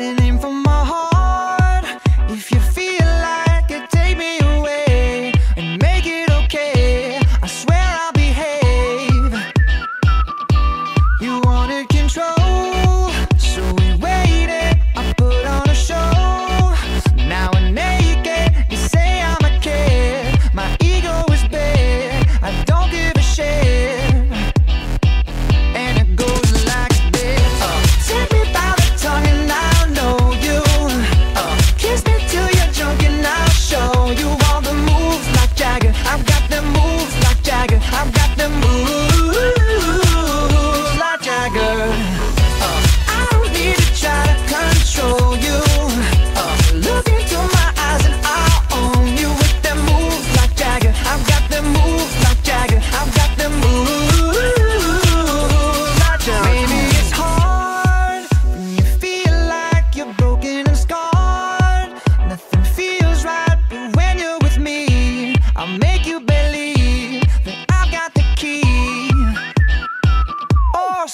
and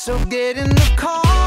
So get in the car.